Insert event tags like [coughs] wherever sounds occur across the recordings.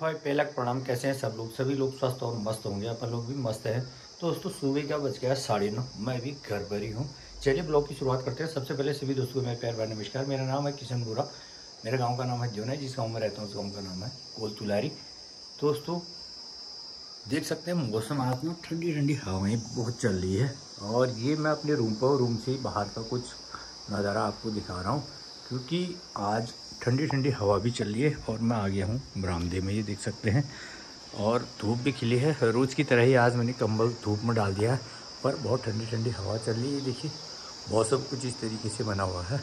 भाई, पहला प्रणाम, कैसे हैं सब लोग? सभी लोग स्वस्थ और मस्त होंगे, अपन लोग भी मस्त हैं। तो दोस्तों, सुबह क्या बज गया? साढ़े नौ। मैं भी घर पर ही। हूँ चलिए ब्लॉग की शुरुआत करते हैं। सबसे पहले सभी दोस्तों को मेरे प्यार बार नमस्कार। मेरा नाम है किशन बुरा। मेरे गाँव का नाम है ज्योन है, जिस गाँव में रहता हूँ, उस गाँव का नाम है कोल तुलारी दोस्तों, देख सकते हैं, मौसम आज में ठंडी ठंडी हवाएँ बहुत चल रही है। और ये मैं अपने रूम पर, रूम से बाहर का कुछ नज़ारा आपको दिखा रहा हूँ। क्योंकि आज ठंडी ठंडी हवा भी चल रही है और मैं आ गया हूँ बरामदे में, ये देख सकते हैं। और धूप भी खिली है रोज़ की तरह ही आज मैंने कंबल धूप में डाल दिया है, पर बहुत ठंडी ठंडी हवा चल रही है देखिए। बहुत सब कुछ इस तरीके से बना हुआ है।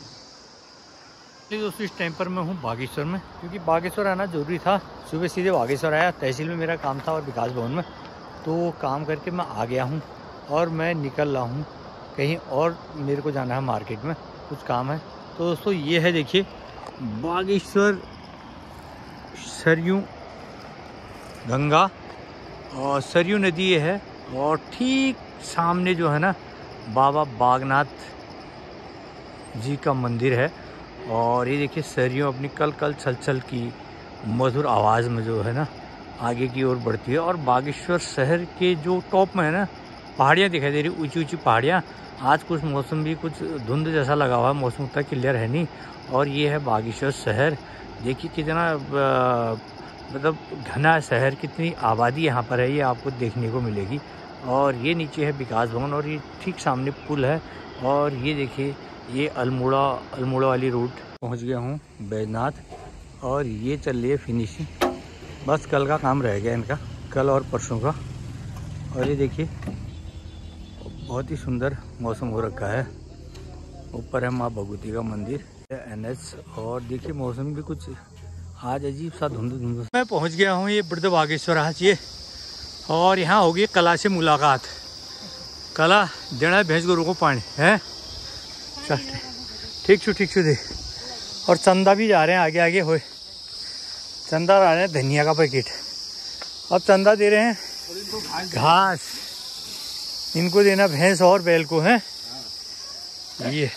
दोस्तों, इस टाइम पर मैं हूँ बागेश्वर में, क्योंकि बागेश्वर आना ज़रूरी था। सुबह सीधे बागेश्वर आया, तहसील में मेरा काम था और विकास भवन में तो काम करके मैं आ गया हूँ और मैं निकल रहा हूँ कहीं और, मेरे को जाना है मार्केट में, कुछ काम है। तो दोस्तों, ये है देखिए बागेश्वर, सरयू, गंगा और सरयू नदी है और ठीक सामने जो है ना बाबा बागनाथ जी का मंदिर है। और ये देखिए सरयू अपनी कल कल छल छल की मधुर आवाज़ में जो है ना आगे की ओर बढ़ती है। और बागेश्वर शहर के जो टॉप में है ना पहाड़ियाँ दिखाई दे रही ऊँची ऊँची पहाड़ियाँ। आज कुछ मौसम भी कुछ धुंध जैसा लगा हुआ है, मौसम उतना क्लियर है नहीं। और ये है बागेश्वर शहर। देखिए कितना मतलब घना शहर, कितनी आबादी यहाँ पर है, ये आपको देखने को मिलेगी। और ये नीचे है विकास भवन और ये ठीक सामने पुल है। और ये देखिए, ये अल्मोड़ा अल्मोड़ा वाली रूट पहुँच गया हूँ बैजनाथ। और ये चल रही है फिनिशिंग बस कल का काम रह गया इनका, कल और परसों का। और ये देखिए बहुत ही सुंदर मौसम हो रखा है। ऊपर है माँ भगवती का मंदिर एन एच और देखिए मौसम भी कुछ आज अजीब सा धुंध धुंध मैं पहुँच गया हूँ ये वृद्ध बागेश्वर आज ये और यहाँ होगी कला से मुलाकात। कला, देना है भैंस गुरु को पानी, है? ठीक छू ठीक छू, दे। और चंदा भी जा रहे हैं आगे आगे हो चंदा ला रहे हैं धनिया का पैकेट। अब चंदा दे रहे हैं घास। इनको देना भैंस और बैल को है? ये।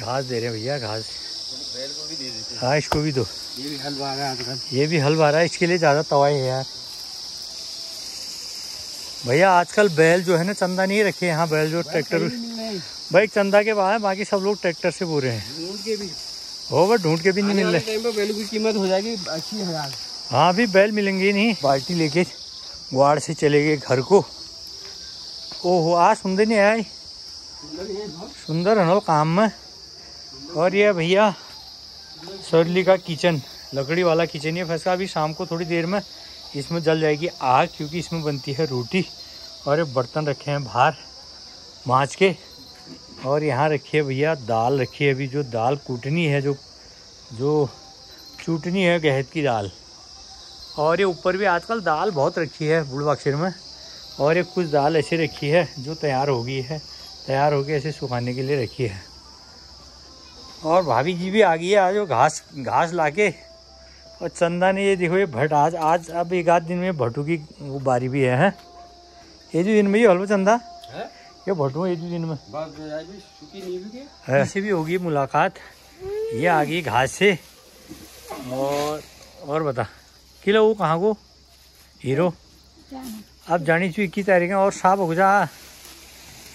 घास दे रहे हैं भैया घास। भी हाँ। इसको भी दो। ये भी हल रहा है ये भी हल रहा है इसके लिए ज़्यादा तवाई है यार। भैया आजकल बैल जो है ना चंदा नहीं रखे यहाँ बैल जो ट्रैक्टर भाई चंदा के बाहर बाकी सब लोग ट्रैक्टर से बोल रहे हैं। ढूंढ के भी। हो बस ढूंढ के भी नहीं मिल रहे। बैल की कीमत हो जाएगी अस्सी हज़ार। हाँ अभी बैल मिलेंगे नहीं बाल्टी लेके। गुआड़ से चले गए घर को। ओहो, आ सुंदर नहीं आया सुंदर है काम में। और ये भैया, सरली का किचन, लकड़ी वाला किचन ये फंसा अभी शाम को थोड़ी देर में इसमें जल जाएगी आग, क्योंकि इसमें बनती है रोटी। और ये बर्तन रखे हैं बाहर माँच के। और यहाँ रखिए भैया, दाल रखी है अभी। जो दाल कूटनी है, जो जो चूटनी है गहत की दाल। और ये ऊपर भी आजकल दाल बहुत रखी है बुढ़वाक्षर में। और ये कुछ दाल ऐसे रखी है जो तैयार हो गई है। तैयार होकर ऐसे सुखाने के लिए रखी है। और भाभी जी भी आ गई है आज वो घास घास लाके। और चंदा ने ये देखो ये भट आज आज अब एक आध दिन में भटू की वो बारी भी है, है? ये जो दिन में ये हलवा चंदा? है? ये भटू ये जो दिन में। ऐसे भी होगी मुलाकात। ये आ गई घास से। और और बता। किलो वो कहाँ को? हीरो। अब जानी चाहिए इक्कीस तारीख है और साफ़ हो जा।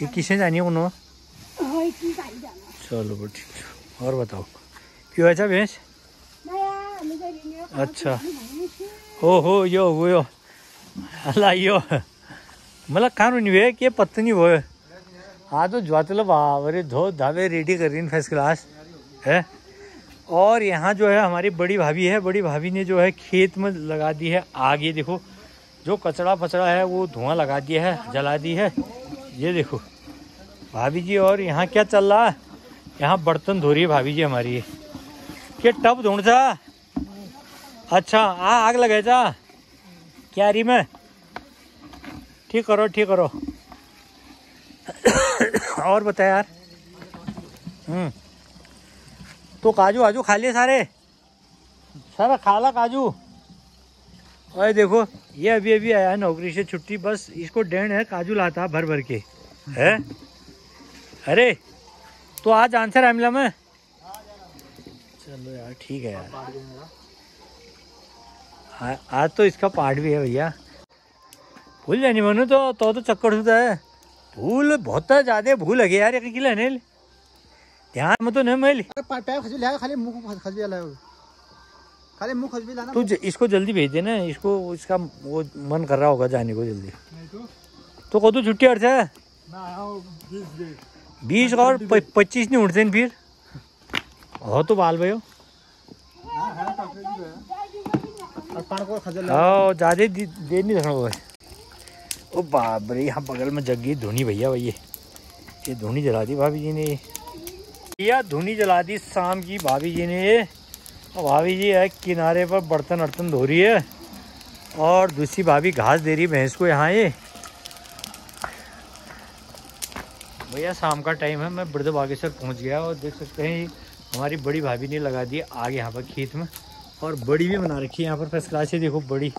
इक्कीस से जानी है उन्होंने। चलो ठीक और बताओ। क्यों अच्छा भैंस? अच्छा। हो हो यो हो यो। अल्लाह यो। मला कहाँ नहीं हुए कि पत्ता नहीं हुए हाँ। तो ज्वातला बाबरे धो धावे रेडी कर रही फ़र्स्ट क्लास। है? और यहाँ जो है हमारी बड़ी भाभी है, बड़ी भाभी ने जो है खेत में लगा दी है आग, ये देखो। जो कचड़ा पचड़ा है, वो धुआँ लगा दिया है, जला दी है। ये देखो, भाभी जी, और यहाँ क्या चल रहा है? यहाँ बर्तन धो रही है भाभी जी हमारी। क्या टब ढूंढ सा अच्छा आ आग लगे जा क्या रही में? ठीक करो ठीक करो। [coughs] और बता यार। हम्म। तो काजू, आजू खा लिए सारे? सारा खा ला काजू। अरे देखो, ये अभी अभी आया नौकरी से छुट्टी, बस इसको डेढ़ है, काजू लाता भर भर के। है? अरे तो आज आंसर है मिला में? चलो यार, ठीक है यार। आज तो इसका पार्ट भी है भैया। भूल जानी मनु तो तो तो चक्कर होता है। भूल, बहुत ज़्यादा भूल लगे यार, एक किलो नहीं ध्यान में तो नहीं मैल। पैर खजबी लिया खाली मुँह खजबी लाया खाली मुँह खजबी लाना तू इसको जल्दी भेज देना इसको इसका वो मन कर रहा होगा जाने को जल्दी। तो। तो कदू छुट्टी हट है? बीस और पच्चीस नहीं उठते न फिर। हो तो बाल भयो ना है है हाँ। ज़्यादा देर नहीं रखना भाई। ओ बाप रे यहाँ बगल में जग गई धुनी भैया भैया ये धोनी जला दी भाभी जी ने। भैया धुनी जला दी शाम की। भाभी जी ने और भाभी जी है किनारे पर बर्तन वर्तन धो रही है। और दूसरी भाभी घास दे रही है भैंस को यहाँ ये। भैया शाम का टाइम है मैं वृद्ध बागेश्वर पहुँच गया और देख सकते हैं हमारी बड़ी भाभी ने लगा दी आग यहाँ पर खेत में। और बड़ी भी बना रखी है यहाँ पर फ़र्स्ट क्लास है देखो बड़ी।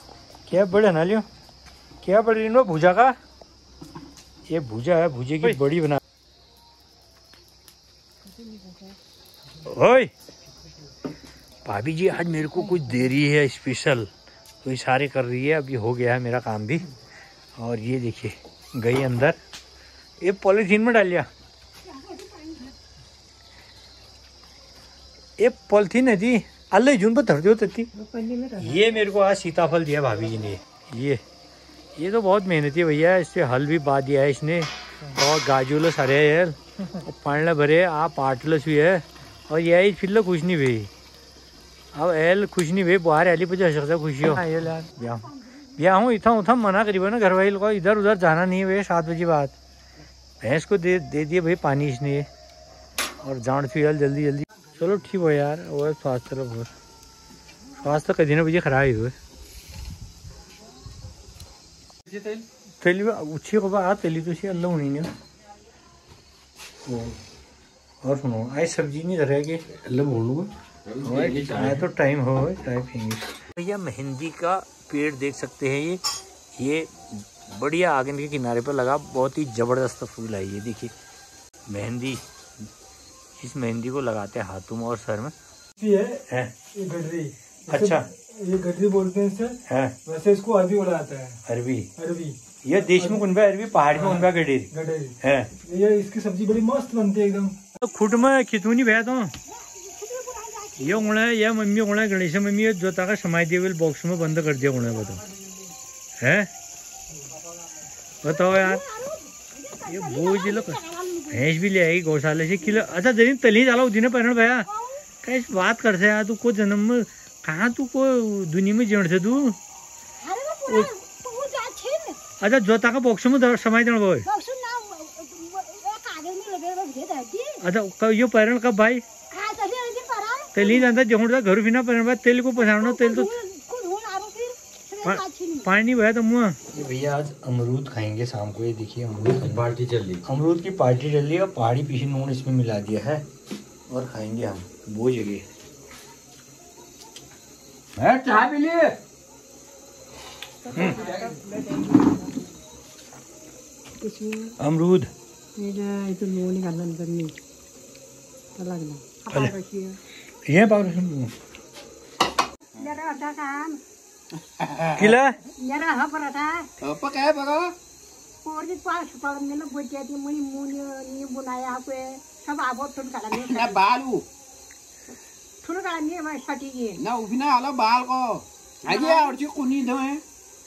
क्या बड़ा ना लियो क्या बड़ी नो भूजा का? ये भूजा है भूजे की बड़ी बना ओए, भाभी जी, आज मेरे को कुछ दे रही है स्पेशल तो इशारे कर रही है अभी हो गया है मेरा काम भी। और ये देखिए, गई अंदर। ये पॉलीथीन में डाल लिया। ये पॉलीथीन है जी अल्लाह जून पर धर दो तत्ती ये मेरे को आज सीताफल दिया भाभी जी ने। ये ये तो बहुत मेहनती है भैया, इससे हल भी बा दिया है इसने। और गाजूल सारे है। पानी भरे आ पाटलस भी है। और यही फिर खुश नहीं भई। अब एल खुश नहीं भई बाहर एली पे जा सकता खुशी हो ब्याह। हूँ इतना उतना मना करीब ना घर वाले को इधर उधर जाना नहीं है भैया सात बजे बाद। भैंस को दे दे दिए भाई पानी इसने। और जान फिर जल्दी जल्दी। चलो ठीक हो यार वो स्वास्थ्य तरफ़ हो स्वास्थ्य कभी ना बजे खराब ही हुए। तेली। उच्छी को आ तेली तो अल्लाह होनी नहीं और सुनो आज सब्ज़ी नहीं धरेगी अल्लाह बोलूँगा आया तो टाइम हो चाय पियेंगे भैया मेहंदी का पेड़ देख सकते हैं ये। ये बढ़िया आगे के किनारे पर लगा बहुत ही ज़बरदस्त फूल है ये देखिए। मेहंदी इस मेहंदी को लगाते हैं हाथों में और सर में। है है। ये गडरी अच्छा। ये गडरी बोलते हैं इसे। है। वैसे इसको अरबी बोला जाता है। अरबी। अरबी। ये देश में कुनबा अरबी पहाड़ में कुनबा गडेर गडरी है। ये इसकी सब्ज़ी बड़ी मस्त बनती है एकदम। तो खुट में खितूनी भैया तो? ये उड़ा ये मम्मी उड़ा गणेश मम्मी ये जोता का समाई दिए बॉक्स में बंद कर दिया उड़ा बताओ। है? बताओ यार। ये बोझ लोग भैंस भी ले आई गौशाले से। किलो अच्छा जरी तली जाला उदी पहन भैया। कैस बात करते यार तू को जन्म में कहाँ तू को दुनिया में जेण से तू अरे वो पूरा वो जा छिन अच्छा जोता का बॉक्स में समाई देना ना दी अच्छा यो पैरण कब भाई? तेली जानता जेहूँ घर फिना पैरण भाई तेल को तेल तो हो का छिन पानी नहीं तो मुँह। ये भैया आज अमरूद खाएँगे शाम को ये देखिए अमरूद। की पार्टी चल रही अमरूद की पार्टी चल रही है और पहाड़ी पीछे नून इसमें मिला दिया है। और खाएँगे हम वो जगह। है चाय पी लिए? Kia ये किला? हा। मैंने सब आबो na ufina ala bal ko aja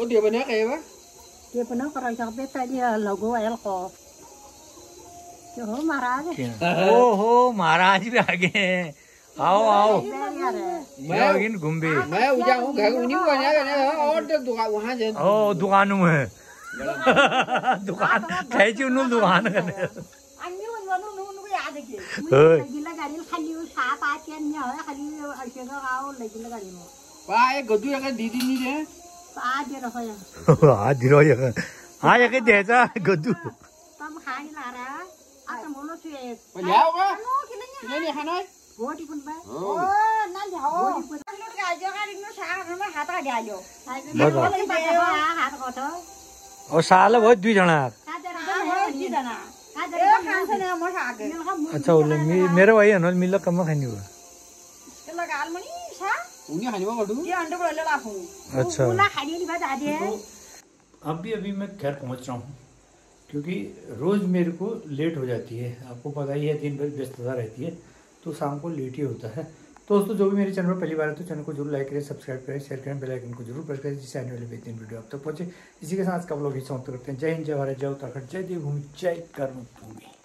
वो कुछ हो kau dia banyak kayak apa ये बना कर जब पे तली लोगो एल को जो हो महाराज ओ हो महाराज भी आ गए हैं आओ आओ यार जाओ इन घूमे मैं ujang huu gak uni banyak kan ya और तो दुकान वहाँ जे ओ दुकानों में है दुकान कैची उन्होंने दुकान करने अन्य वन वन नु नु याद है ओय. लगी लगा रही खाली वो सात आठ या नहीं है खाली ऐसे का आओ लगी लगा रही हो पाय गजू एका दीदी नी दे आज रहो हा हात [laughs] आएकै ओ साल भयो दुईजना अच्छा उसले मेरो भाइ हेर्नु मिल्लकम्म खाने भयो ये अंडे को अच्छा। बात है। अभी अभी मैं घर पहुँच रहा हूँ क्योंकि रोज़ मेरे को लेट हो जाती है। आपको पता ही है दिन भर व्यस्तता रहती है तो शाम को लेट ही होता है। तो दोस्तों जो भी मेरे चैनल पर पहली बार है तो चैनल को ज़रूर लाइक करें सब्सक्राइब करें शेयर करें बेल आइकन को ज़रूर प्रेस करें जिससे आने वाले बेहतरीन वीडियो आप तक तो पहुँचे। इसी के साथ आज का ब्लॉग ही समाप्त करते हैं। जय हिंद जय भारत जय उत्तराखंड जय देवभूमि जय कर्मभूमि